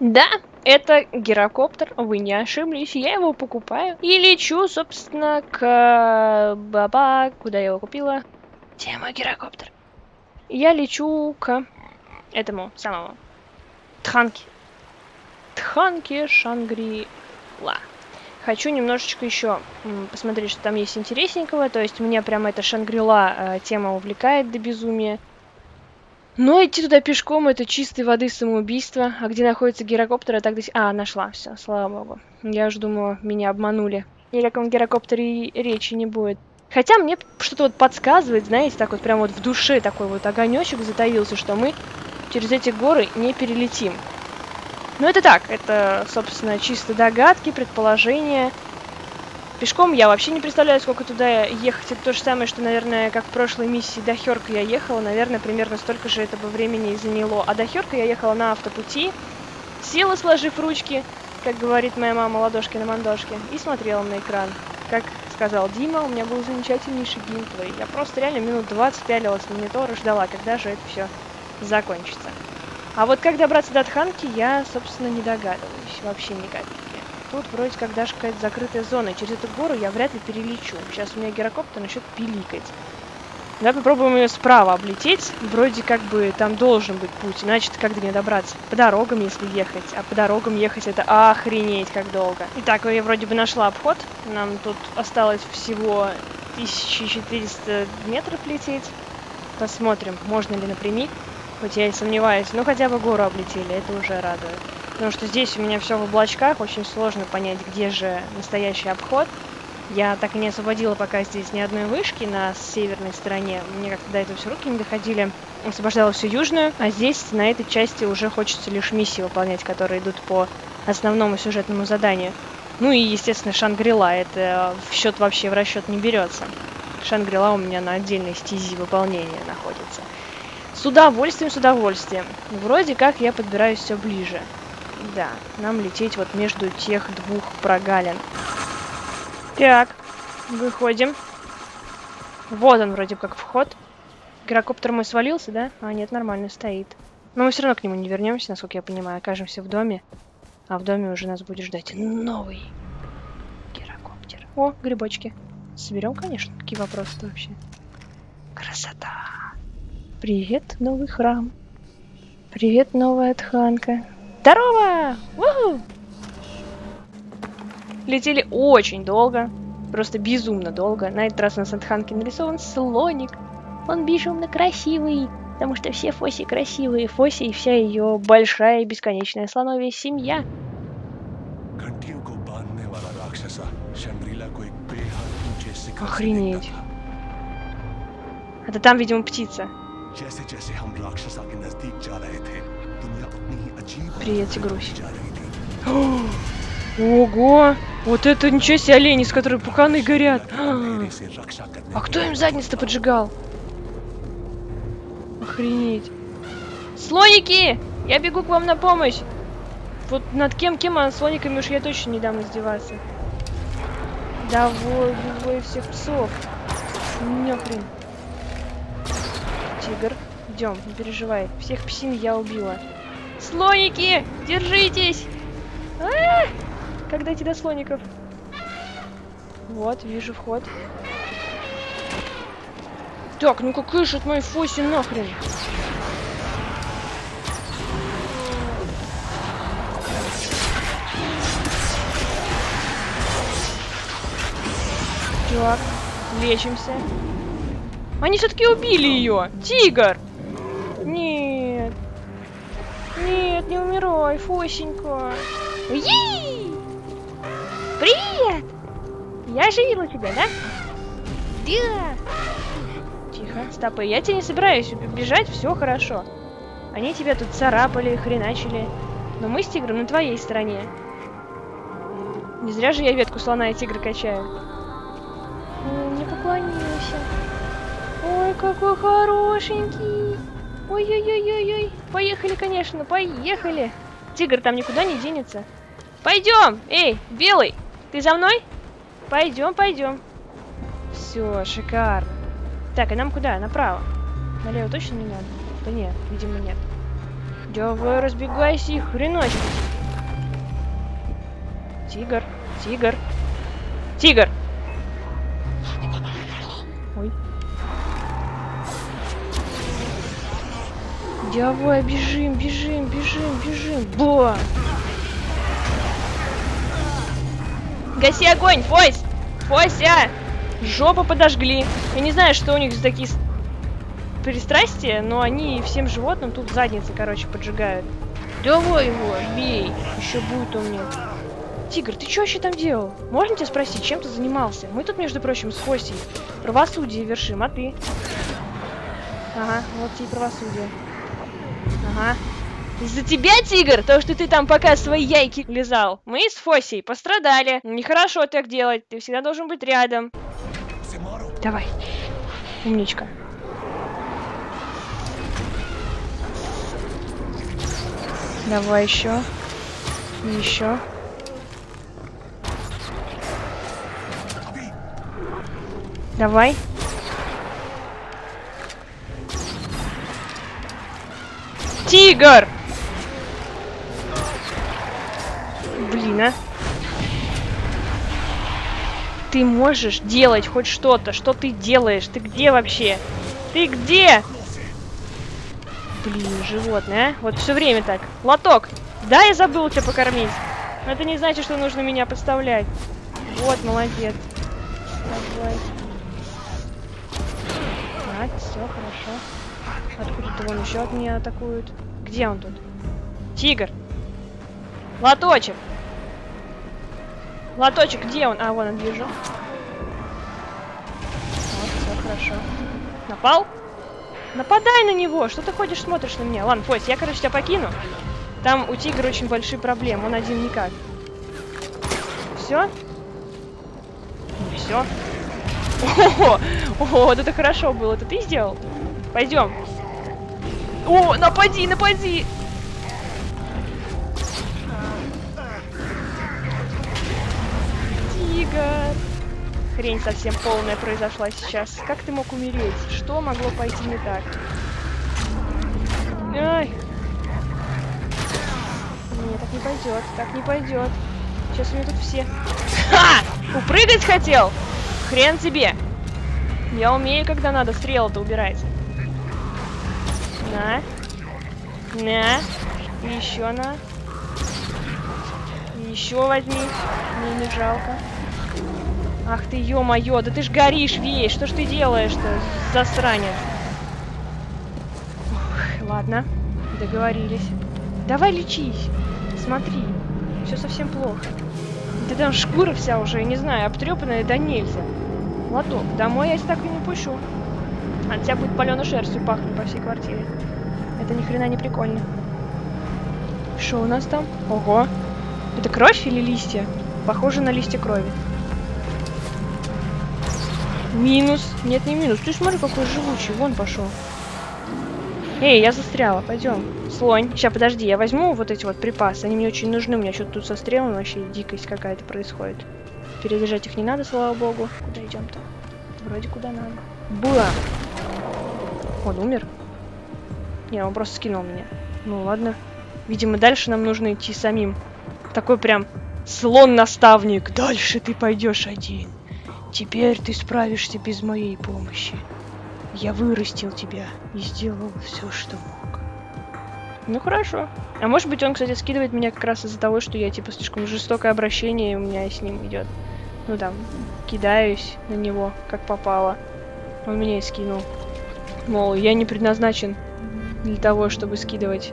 Да, это гирокоптер, вы не ошиблись, я его покупаю. И лечу, собственно, к... Баба, куда я его купила? Где мой гирокоптер? Я лечу к этому самому. Тханке. Тханке Шангри-Ла. Хочу немножечко еще посмотреть, что там есть интересненького. То есть меня прям эта Шангрила э, тема увлекает до безумия. Но идти туда пешком это чистой воды самоубийство. А где находится гирокоптер, я так до А, нашла, все, слава богу. Я уж думала, меня обманули. Ни о каком гирокоптере речи не будет. Хотя мне что-то вот подсказывает, знаете, так вот прям вот в душе такой вот огонечек затаился, что мы через эти горы не перелетим. Но это так, это, собственно, чисто догадки, предположения. Пешком я вообще не представляю, сколько туда ехать. Это то же самое, что, наверное, как в прошлой миссии до Хёрка я ехала. Наверное, примерно столько же этого времени и заняло. А до Хёрка я ехала на автопути, села, сложив ручки, как говорит моя мама, ладошки на мандошке, и смотрела на экран. Как сказал Дима, у меня был замечательнейший геймплей. Я просто реально минут 20 пялилась на монитор и ждала, когда же это все закончится. А вот как добраться до Тханки, я, собственно, не догадываюсь. Вообще никак. Тут вроде как даже какая-то закрытая зона. Через эту гору я вряд ли перелечу. Сейчас у меня гирокоптер начнет пиликать. Давай попробуем ее справа облететь. Вроде как бы там должен быть путь. Иначе как до нее добраться? По дорогам, если ехать. А по дорогам ехать это охренеть как долго. Итак, я вроде бы нашла обход. Нам тут осталось всего 1400 метров лететь. Посмотрим, можно ли напрямик. Хоть я и сомневаюсь. Ну хотя бы гору облетели, это уже радует. Потому что здесь у меня все в облачках, очень сложно понять, где же настоящий обход. Я так и не освободила пока здесь ни одной вышки на северной стороне. Мне как-то до этого все руки не доходили. Освобождала всю южную, а здесь на этой части уже хочется лишь миссии выполнять, которые идут по основному сюжетному заданию. Ну и, естественно, Шангрила. Это в счет вообще в расчет не берется. Шангрила у меня на отдельной стези выполнения находится. С удовольствием, с удовольствием. Вроде как я подбираюсь все ближе. Да, нам лететь вот между тех двух прогалин. Так, выходим. Вот он вроде как вход. Гирокоптер мой свалился, да? А, нет, нормально стоит. Но мы все равно к нему не вернемся, насколько я понимаю. Окажемся в доме. А в доме уже нас будет ждать новый гирокоптер. О, грибочки. Соберем, конечно. Какие вопросы вообще? Красота. Привет, новый храм. Привет, новая тханка. Здорово! Уху! Летели очень долго. Просто безумно долго. На этот раз на Сандханке нарисован слоник. Он безумно красивый. Потому что все Фоси красивые. Фоси и вся ее большая и бесконечная слоновья семья. Охренеть. Это там, видимо, птица. Привет, Тигрусь. Ого! Вот это ничего себе олени, с которой пуканы горят. А кто им задницу-то поджигал? Охренеть. Слоники! Я бегу к вам на помощь. Вот над кем-кем, а слониками уж я точно не дам издеваться. Да вы, вы всех псов. Нехрен. Тигр, идем, не переживай. Всех псин я убила. Слоники! Держитесь! А -а -а! Как дойти до слоников? Вот, вижу вход. Так, ну какой же от моей фоси нахрен? Так, лечимся. Они все-таки убили ее! Тигр! Умирай, Фосенька. Уи! Привет! Я же видела тебя, да? Да. Тихо, стопы. Я тебя не собираюсь бежать, все хорошо. Они тебя тут царапали, хреначили. Но мы с тигром на твоей стороне. Не зря же я ветку слона и тигра качаю. Не поклонился. Ой, какой хорошенький. Ой-ой-ой-ой-ой. Поехали, конечно, поехали. Тигр там никуда не денется. Пойдем! Эй, белый, ты за мной? Пойдем, пойдем. Все, шикарно. Так, а нам куда? Направо. Налево точно не надо? Да нет, видимо нет. Давай разбегайся и хреночек. Тигр, тигр, тигр. Давай, бежим, бежим, бежим, бежим. Бо! Гаси огонь, Фось! Фося! Жопу подожгли. Я не знаю, что у них за такие пристрастия, но они всем животным тут задницы, короче, поджигают. Давай его, бей. Еще будет он мне. Тигр, ты что вообще там делал? Можно тебя спросить, чем ты занимался? Мы тут, между прочим, с Фосей правосудие вершим, а ты? Ага, вот тебе правосудие. Ага. Из-за тебя, тигр, то, что ты там пока свои яйки лизал, мы с Фосей пострадали. Нехорошо так делать, ты всегда должен быть рядом. Давай. Умничка. Давай еще. Еще. Давай. Тигр! Блин, а. Ты можешь делать хоть что-то. Что ты делаешь? Ты где вообще? Ты где? Блин, животное, а? Вот все время так. Лоток! Да, я забыл тебя покормить. Но это не значит, что нужно меня подставлять. Вот, молодец. Давай. Так, все хорошо. Откуда-то вон еще от меня атакуют. Где он тут? Тигр! Лоточек! Лоточек, где он? А, вон он, вижу. Вот, все хорошо. Напал? Нападай на него! Что ты ходишь, смотришь на меня? Ладно, Фось, я, короче, тебя покину. Там у тигра очень большие проблемы, он один никак. Все? Не все. О, о, вот это хорошо было. Это ты сделал? Пойдем. О, напади, напади! Тигр! Хрень совсем полная произошла сейчас. Как ты мог умереть? Что могло пойти не так? Ай! Нет, так не пойдет, так не пойдет. Сейчас у меня тут все... Ха! Упрыгать хотел? Хрен тебе! Я умею, когда надо стрелы-то убирать. На. На. И еще на. Еще возьми. Мне не жалко. Ах ты, ё-моё, да ты ж горишь весь. Что ж ты делаешь-то, засранец? Ох, ладно, договорились. Давай лечись. Смотри, все совсем плохо. Ты там шкура вся уже, не знаю, обтрепанная да нельзя. Лоток, домой я тебя так и не пущу. От тебя будет паленой шерстью пахнуть по всей квартире. Это ни хрена не прикольно. Что у нас там? Ого. Это кровь или листья? Похоже на листья крови. Минус. Нет, не минус. Ты смотри, какой живучий. Вон пошел. Эй, я застряла. Пойдем. Слонь. Сейчас, подожди. Я возьму вот эти вот припасы. Они мне очень нужны. У меня что-то тут со стрелами вообще дикость какая-то происходит. Перезаряжать их не надо, слава богу. Куда идем-то? Вроде куда надо. Было. Он умер? Не, он просто скинул меня. Ну ладно. Видимо, дальше нам нужно идти самим. Такой прям слон-наставник. Дальше ты пойдешь один. Теперь ты справишься без моей помощи. Я вырастил тебя и сделал все, что мог. Ну хорошо. А может быть он, кстати, скидывает меня как раз из-за того, что я типа слишком жестокое обращение у меня с ним идет. Ну там, кидаюсь на него, как попало. Он меня и скинул. Мол, я не предназначен для того, чтобы скидывать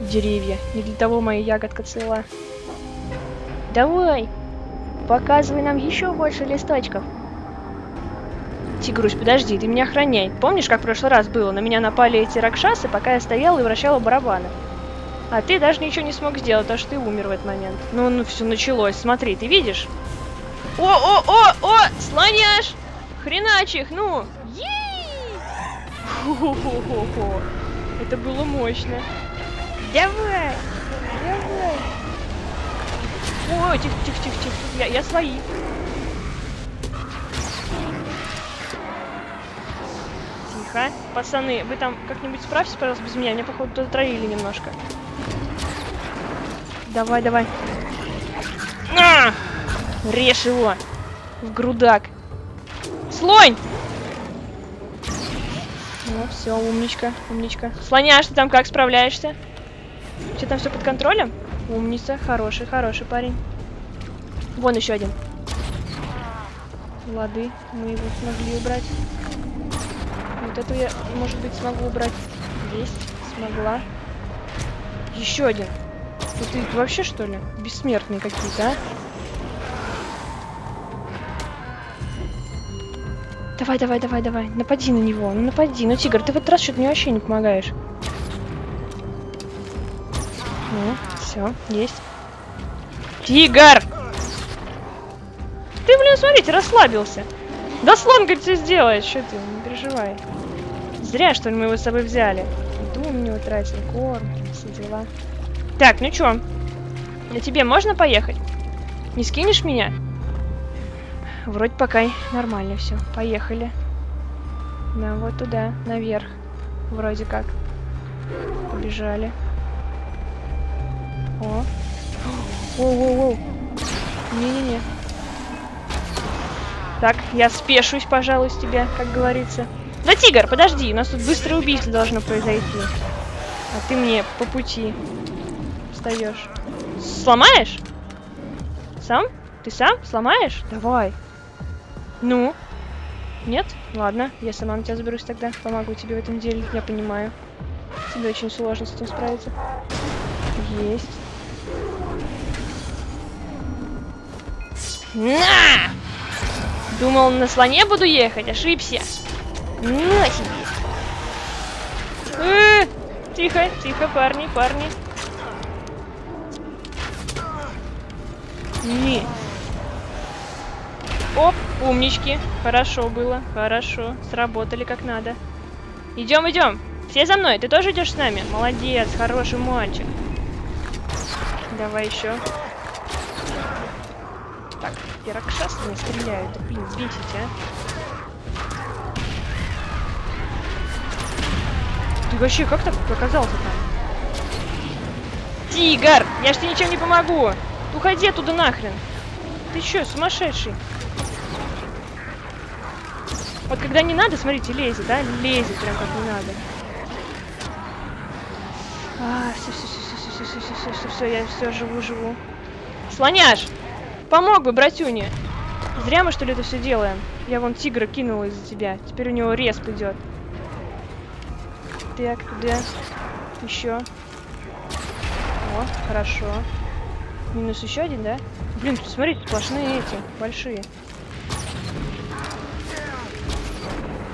деревья. Не для того моя ягодка цела. Давай, Показывай нам еще больше листочков. Тигрусь, подожди, ты меня охраняй. Помнишь, как в прошлый раз было? На меня напали эти ракшасы, пока я стояла и вращала барабаны. А ты даже ничего не смог сделать, потому что ты умер в этот момент. Ну, ну, все началось. Смотри, ты видишь? О, о, о, о, слоняш! Хреначих, ну! Ей! Это было мощно. Давай! Давай! Ой, тихо, тихо, тихо, тихо. Я, я свои. Тихо. Пацаны, вы там как-нибудь справьтесь, пожалуйста, без меня. Меня, походу, троили немножко. Давай, давай. На! Режь его. В грудак. Слонь! Все, умничка, умничка. Слоняш, ты там как справляешься? Что там все под контролем? Умница, хороший, хороший парень. Вон еще один. Лады, мы его смогли убрать. Вот эту я, может быть, смогу убрать. Есть, смогла. Еще один. Ну вообще что ли? Бессмертные какие-то, а? Давай, давай, давай, давай. Напади на него. Ну напади. Ну, Тигр, ты в этот раз что-то мне вообще не помогаешь. Ну, все, есть. Тигр! Ты, блин, смотрите, расслабился. Да слон, говорит, все сделает. Что ты, не переживай. Зря, что ли, мы его с собой взяли. Дум не утратил, корм, все дела. Так, ну чё? На тебе можно поехать? Не скинешь меня? Вроде пока нормально все. Поехали. Да, вот туда, наверх. Вроде как. Побежали. О. Воу-воу-воу. Не-не-не. Так, я спешусь, пожалуй, с тебя, как говорится. Да, Тигр, подожди, у нас тут быстрое убийство должно произойти. А ты мне по пути встаешь. Сломаешь? Сам? Ты сам? Сломаешь? Давай. Ну? Нет? Ладно, я сама на тебя заберусь тогда. Помогу тебе в этом деле, я понимаю. Тебе очень сложно с этим справиться. Есть. На! Думал, на слоне буду ехать, ошибся. На себе. Э, тихо, тихо, парни, парни. Не. Оп, умнички. Хорошо было, хорошо. Сработали как надо. Идем, идем. Все за мной. Ты тоже идешь с нами? Молодец, хороший мальчик. Давай еще. Так, пирокшас не стреляют. Блин, бесите, а. Ты вообще как так оказался там? Тигр! Я ж тебе ничем не помогу! Уходи оттуда нахрен! Ты чё, сумасшедший? Вот когда не надо, смотрите, лезет, да? Лезет прям как не надо. А, все, все, все, все, все, все, все, все, все, я все живу, живу. Слоняш! Помог бы, братюне! Зря мы, что ли, это все делаем. Я вон тигра кинула из-за тебя. Теперь у него респ идет. Так, туда. Еще. О, хорошо. Минус еще один, да? Блин, смотрите, сплошные эти, большие.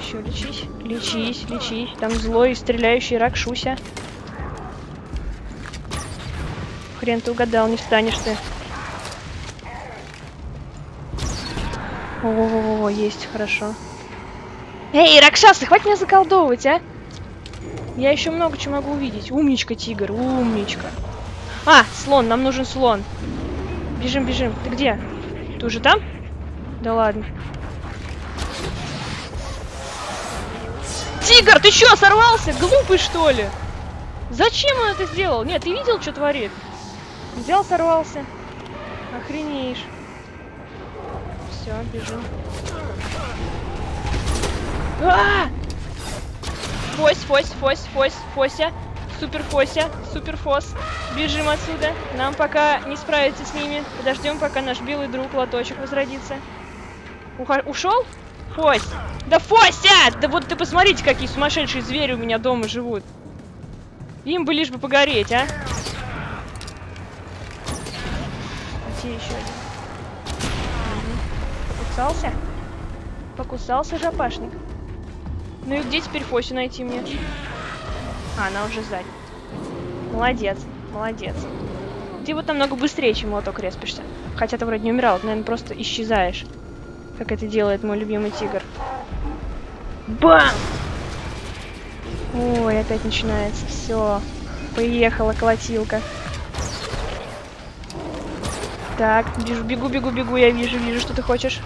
Еще лечись. Лечись, лечись. Там злой стреляющий рак Шуся. Хрен ты угадал, не встанешь ты. О, есть, хорошо. Эй, Ракшасы, хватит меня заколдовывать, а? Я еще много чего могу увидеть. Умничка, тигр, умничка. А, слон, нам нужен слон. Бежим, бежим. Ты где? Ты уже там? Да ладно. Тигр, ты что, сорвался? Глупый, что ли? Зачем он это сделал? Нет, ты видел, что творит? Взял, сорвался. Охренеешь. Все, бежим. А! Фось, фось, фось, фось, фося. Супер фося, супер фос. Бежим отсюда. Нам пока не справиться с ними. Подождем, пока наш белый друг лоточек возродится. Ушел? Фось. Да Фося! Да вот ты посмотрите, какие сумасшедшие звери у меня дома живут. Им бы лишь бы погореть, а? Где еще один? Покусался? Покусался жопашник. Ну и где теперь Фосю найти мне? А, она уже сзади. Молодец, молодец. Ты вот намного быстрее, чем молоток респишься. Хотя ты вроде не умирал, ты, наверное, просто исчезаешь. Как это делает мой любимый тигр. Бам! Ой, опять начинается. Все. Поехала колотилка. Так, бежу, бегу, бегу, бегу, я вижу, вижу, что ты хочешь.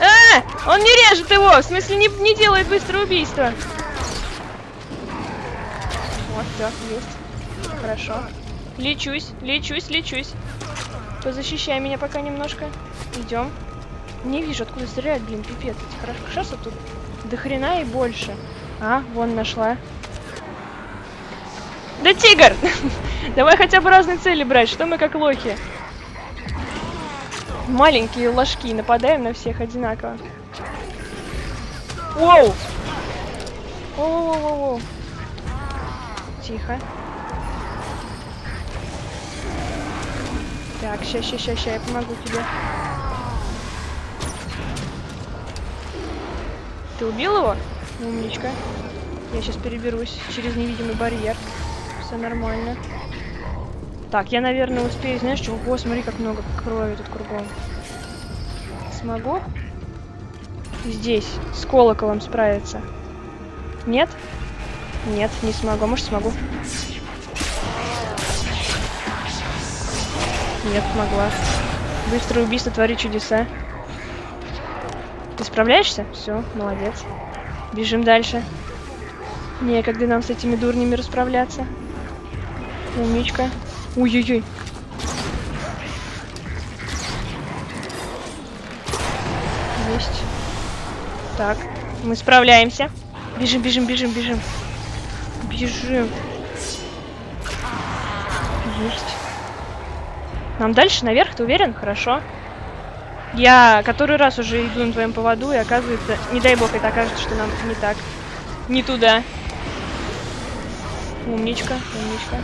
А! Он не режет его! В смысле, не, не делает быстрое убийство. Вот, так, есть. Хорошо. Лечусь, лечусь, лечусь. Позащищай меня пока немножко. Идем. Не вижу, откуда стреляют, блин, пипец. Хорошо, сейчас тут до хрена и больше. А, вон нашла. Да тигр! Давай хотя бы разные цели брать, что мы как лохи. Маленькие ложки, нападаем на всех одинаково. Воу! Воу-воу-воу! Тихо. Так, ща, ща, ща, ща, я помогу тебе. Ты убил его? Умничка. Я сейчас переберусь через невидимый барьер. Все нормально. Так, я, наверное, успею, знаешь, чего? О, смотри, как много крови тут кругом. Смогу? Здесь, с колоколом справиться. Нет? Нет, не смогу. Может, смогу? Нет, смогла. Быстрое убийство творит чудеса. Справляешься? Все, молодец. Бежим дальше. Некогда нам с этими дурнями расправляться. Умничка. Ой-ой-ой. Есть. Так, мы справляемся. Бежим, бежим, бежим, бежим. Бежим. Есть. Нам дальше наверх, ты уверен? Хорошо. Я который раз уже иду на твоем поводу, и оказывается, не дай бог, это окажется, что нам не так. Не туда. Умничка, умничка.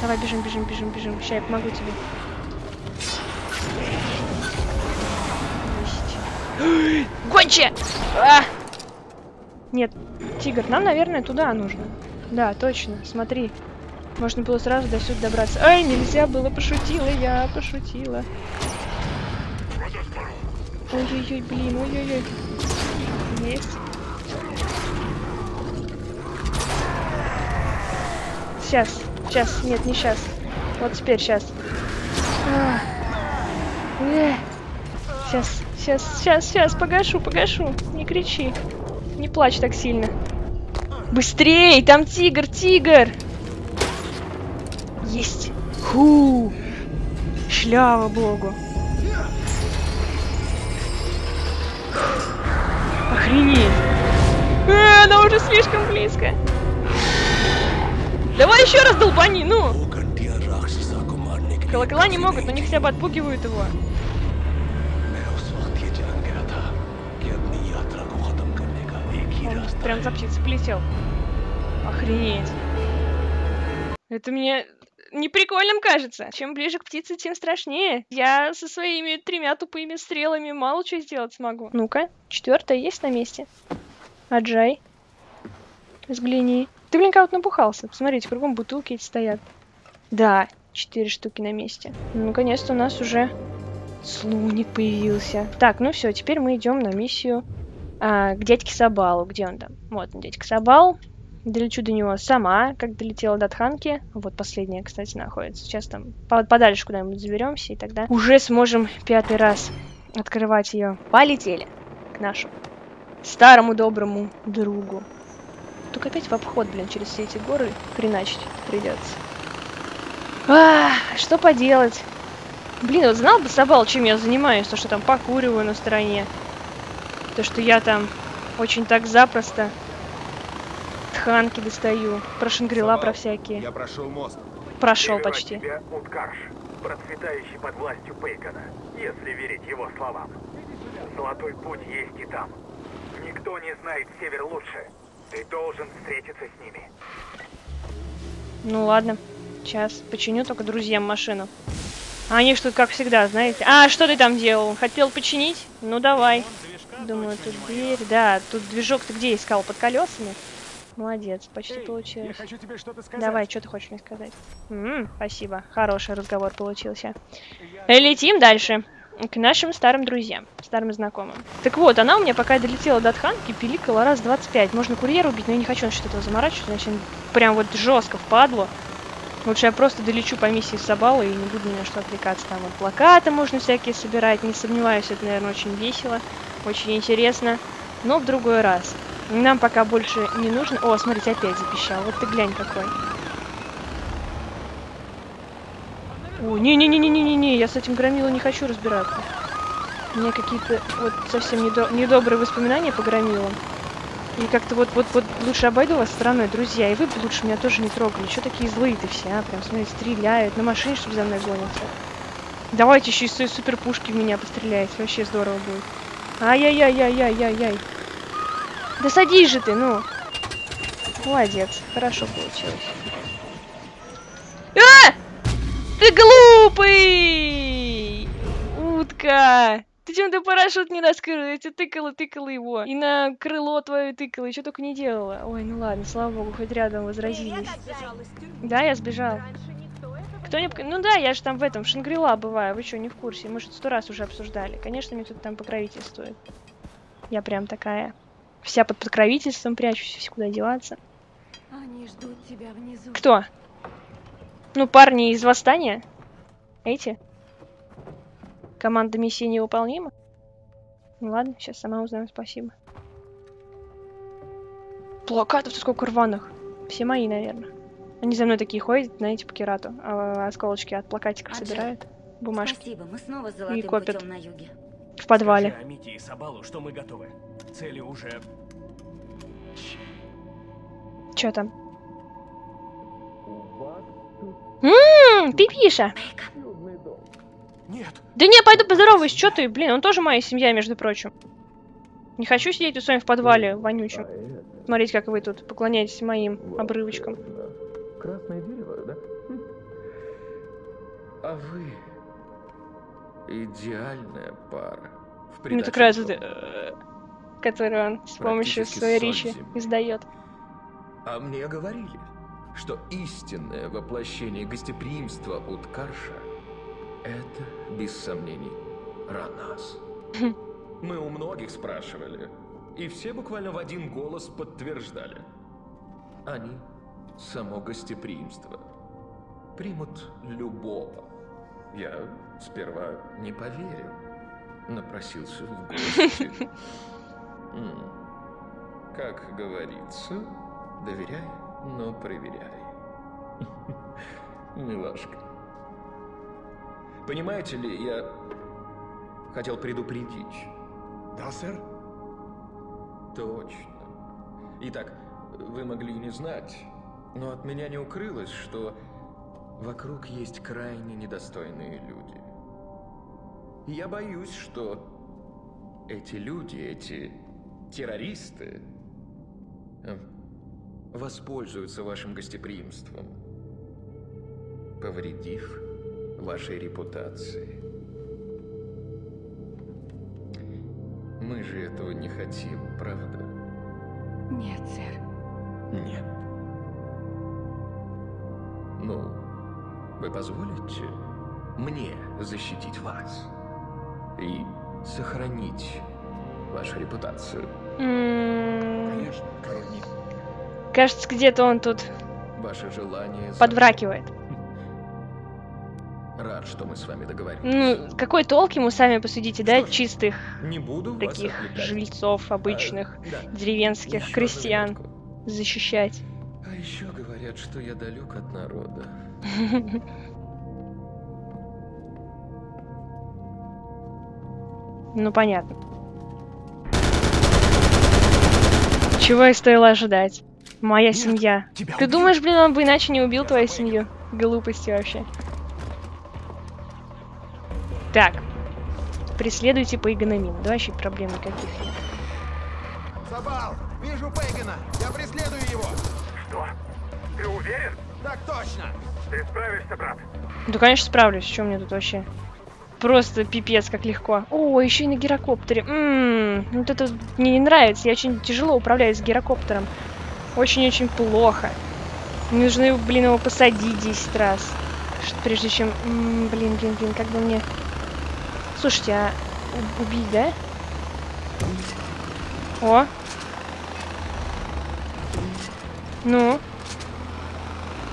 Давай, бежим, бежим, бежим, бежим. Сейчас я помогу тебе. Гонче! А! Нет, тигр, нам, наверное, туда нужно. Да, точно, смотри. Можно было сразу до сюда добраться. Ай, нельзя было, пошутила я, пошутила. Ой-ой-ой, блин, ой-ой-ой. Есть. Сейчас, сейчас, нет, не сейчас. Вот теперь, сейчас. Э. Сейчас, сейчас, сейчас, сейчас, погашу, погашу. Не кричи. Не плачь так сильно. Быстрей! Там тигр, тигр! Есть. Ху! Шлява богу. Охренеть. А, она уже слишком близко. Давай еще раз долбани, ну! Колокола не могут, но они хотя бы отпугивают его. Прям за птицей полетел. Охренеть. Это мне неприкольным кажется. Чем ближе к птице, тем страшнее. Я со своими тремя тупыми стрелами мало что сделать смогу. Ну-ка, четвертая есть на месте. Аджай. Взгляни. Ты, блин, кого-то напухался. Посмотрите, кругом бутылки эти стоят. Да, четыре штуки на месте. Ну, наконец-то у нас уже слуник появился. Так, ну все, теперь мы идем на миссию а, к дядьке Сабалу. Где он там? Вот он, дядька Сабал. Долечу до него сама, как долетела до Тханки. Вот последняя, кстати, находится. Сейчас там подальше куда-нибудь заберемся, и тогда уже сможем пятый раз открывать ее. Полетели к нашему старому доброму другу. Только опять в обход, блин, через все эти горы хреначить придется. А, что поделать? Блин, вот знал бы Сабал, чем я занимаюсь, то, что там покуриваю на стороне. То, что я там очень так запросто Тханки достаю. Про Шангрила, про всякие. Я прошел мост. Прошел почти. Тебя Уткарш, процветающий под властью Пейкона, если верить его словам. Золотой путь есть и там. Никто не знает север лучше. Ты должен встретиться с ними. Ну ладно. Сейчас починю только друзьям машину. А они что, как всегда, знаете. А, что ты там делал? Хотел починить? Ну давай. Думаю, тут дверь. Да, тут движок ты где искал? Под колесами? Молодец, почти Эй, получилось. Я хочу тебе что-то сказать. Давай, что ты хочешь мне сказать? М -м, спасибо, хороший разговор получился. Я... Летим дальше. к нашим старым друзьям, старым знакомым. Так вот, она у меня, пока долетела до Тханки, пиликала раз 25. Можно курьера убить, но я не хочу насчет этого заморачиваться, значит, прям вот жестко впадло. Лучше я просто долечу по миссии Сабала и не буду ни на что отвлекаться. Там вот плакаты можно всякие собирать, не сомневаюсь, это, наверное, очень весело, очень интересно. Но в другой раз. Нам пока больше не нужно... О, смотрите, опять запищал. Вот ты глянь какой. О, не-не-не-не-не-не, я с этим громилом не хочу разбираться. Меня какие-то вот совсем недо... недобрые воспоминания по громилам. И как-то вот, вот, вот лучше обойду вас стороной, друзья. И вы бы лучше меня тоже не трогали. Что такие злые-то все, а? Прям, смотри, стреляют. На машине, чтобы за мной гонятся. Давайте еще из своей супер пушки в меня постреляйте. Вообще здорово будет. Ай-яй-яй-яй-яй-яй-яй. Да садись же ты, ну. Молодец. Хорошо получилось. А! Ты глупый! Утка! Ты чем то парашют не раскрыла? Я тебе тыкала, тыкала его. И на крыло твое тыкала, и что только не делала. Ой, ну ладно, слава богу, хоть рядом возразились. Да, я сбежал. Кто не... Ну да, я же там в этом, в Шангрила бываю. Вы что, не в курсе? Мы же сто раз уже обсуждали. Конечно, мне тут там покровительствует. Я прям такая. Вся под покровительством прячусь, куда деваться. Они ждут тебя внизу. Кто? Ну, парни из восстания? Эти? Команда миссии невыполнима? Ну ладно, сейчас сама узнаю, спасибо. Плакатов сколько рваных. Все мои, наверное. Они за мной такие ходят, знаете, по керату. А осколочки от плакатиков Аджай, собирают. Бумажки. Спасибо, мы снова золотым копят. на юге. В подвале. Скажи Амите и Сабалу, что мы готовы. Цели уже... Чё там? Ммм, пипиша. Нет, Да не, пойду поздороваюсь, чё ты? Блин, он тоже моя семья, между прочим. Не хочу сидеть тут с вами в подвале вонючем. Смотреть, как вы тут поклоняетесь моим обрывочкам. Красное дерево, да? Хм. А вы идеальная пара. В Мне так придачу нравится, к это, э, который он с помощью своей речи издает. А мне говорили, что истинное воплощение гостеприимства Уткарша — это, без сомнений, Ранас. Мы у многих спрашивали, и все буквально в один голос подтверждали. Они — само гостеприимство. Примут любого. Я сперва не поверил. Напросился в гости. Как говорится, доверяй, но проверяй. Милашка. Понимаете ли, я хотел предупредить. да, сэр? Точно. Итак, вы могли не знать, но от меня не укрылось, что вокруг есть крайне недостойные люди. Я боюсь, что эти люди, эти террористы э, воспользуются вашим гостеприимством, повредив вашей репутации. Мы же этого не хотим, правда? Нет, сэр. Нет. Ну, вы позволите мне защитить вас и сохранить вашу репутацию? Конечно, король. Кажется, где-то он тут Ваше желание... подвракивает. Рад, что мы с вами договорились. Ну, какой толк ему, сами посудите, да, ж, чистых Не буду таких жильцов обычных, А, да. деревенских Еще крестьян минутку. защищать. А еще говорят, что я далек от народа. Ну, понятно. Чего и стоило ожидать? Моя Нет, семья. Ты думаешь, блин, он бы иначе не убил Я твою семью? Глупости вообще. Так. Преследуйте по игономину. Да вообще проблем никаких нет. Забал! Вижу Пейгана! Я преследую его! Что? Ты уверен? Так точно! Ты справишься, брат? Да, конечно, справлюсь. Что мне тут вообще? Просто пипец, как легко. О, еще и на гирокоптере. Ммм, вот это мне не нравится. Я очень тяжело управляюсь гирокоптером. Очень-очень плохо. Мне нужно, блин, его посадить 10 раз. Прежде чем... М, блин, блин, блин, как бы мне Слушайте, а убить, да? О. Ну.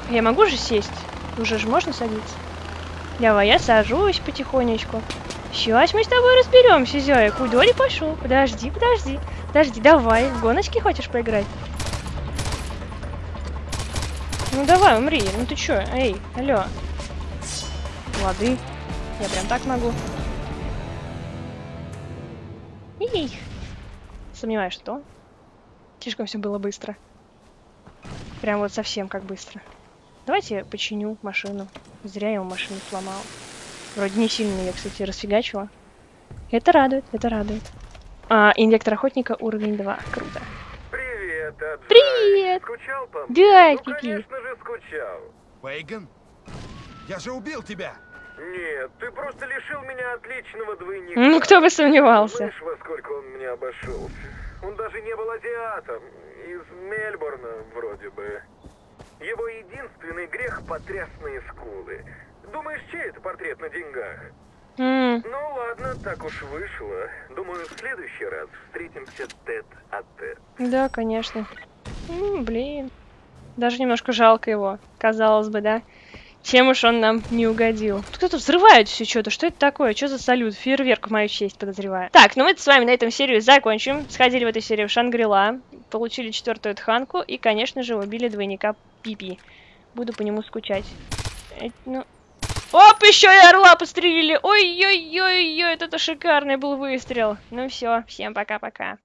Я могу же сесть? Уже же можно садиться? Давай, я сажусь потихонечку. Сейчас мы с тобой разберемся, Зоя. Куда ли пошел? Подожди, подожди. Подожди, давай. В гоночки хочешь поиграть? Ну давай, умри. Ну ты чё? Эй, алло. Лады. Я прям так могу. Эй. Сомневаюсь, что. Слишком все было быстро. Прям вот совсем как быстро. Давайте починю машину. Зря я ему машину сломал. Вроде не сильно я, кстати, расфигачила. Это радует, это радует. А, инъектор охотника уровень 2. Круто. Привет, Аджай. Привет! Скучал по мне? Да, ну, Кики. конечно же, скучал. Пейган? Я же убил тебя! Нет, ты просто лишил меня отличного двойника. Ну, кто бы сомневался. Знаешь, во сколько он мне обошелся? Он даже не был азиатом. Из Мельбурна, вроде бы. Его единственный грех — потрясные скулы. Думаешь, чей это портрет на деньгах? М, Ну ладно, так уж вышло. Думаю, в следующий раз встретимся тет-а-тет. Да, конечно. М, блин. Даже немножко жалко его, казалось бы, да? Чем уж он нам не угодил. Тут Кто-то взрывает все что-то. Что это такое? Что за салют? Фейерверк в мою честь, подозреваю. Так, ну мы с вами на этом серию закончим. Сходили в этой серии в Шангрила. Получили четвертую тханку. И, конечно же, убили двойника Пипи. Буду по нему скучать. Э, ну... Оп, еще и орла пострелили. Ой-ой-ой-ой, это шикарный был выстрел. Ну все, всем пока-пока.